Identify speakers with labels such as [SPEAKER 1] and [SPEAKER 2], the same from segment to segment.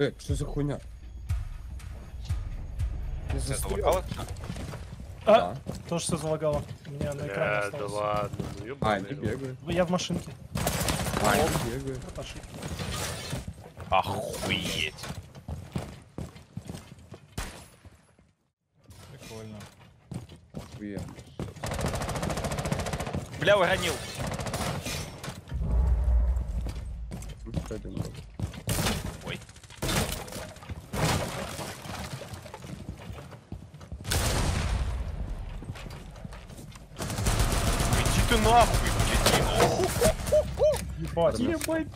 [SPEAKER 1] Е, що за хуйня? Я
[SPEAKER 2] залагало?
[SPEAKER 3] А,
[SPEAKER 1] Да.
[SPEAKER 3] тоже все залагало. У меня на экране
[SPEAKER 4] Бля, да
[SPEAKER 3] осталось.
[SPEAKER 4] ладно, ну
[SPEAKER 1] А, не бегаю.
[SPEAKER 3] Я в машинке.
[SPEAKER 1] А, не бегаю.
[SPEAKER 3] Вот ошибка.
[SPEAKER 2] Охуеть.
[SPEAKER 3] Прикольно.
[SPEAKER 1] Охуенно.
[SPEAKER 2] Бля, уронил.
[SPEAKER 1] Ну, кстати, ну.
[SPEAKER 2] Ты нахуй, блядь.
[SPEAKER 3] Ебать.
[SPEAKER 1] Ебать.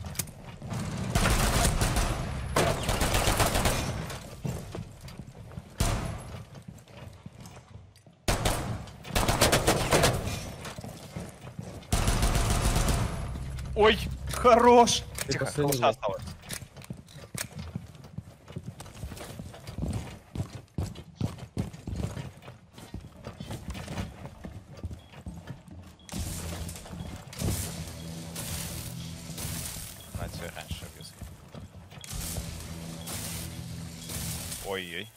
[SPEAKER 2] Ой,
[SPEAKER 3] Хорош.
[SPEAKER 2] Тихо,
[SPEAKER 1] последний
[SPEAKER 2] полоса тебе раньше вес. Ой-ой.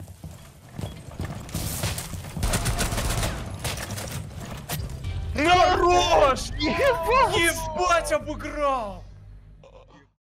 [SPEAKER 3] Хорош! Ебать! Ебать обыграл!